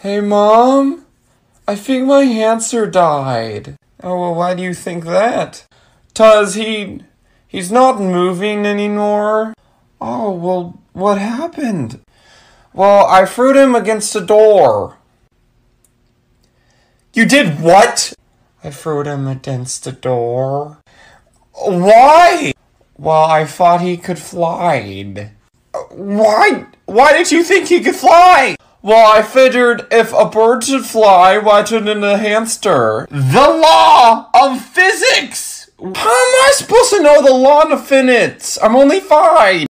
Hey, Mom? I think my hamster died. Oh, well, why do you think that? Cause he. he's not moving anymore. Oh, well, what happened? Well, I threw him against the door. You did what? I threw him against the door. Why? Well, I thought he could fly. Why? Why did you think he could fly? Well, I figured if a bird should fly, why shouldn't a hamster? The law of physics! How am I supposed to know the law of physics? I'm only five.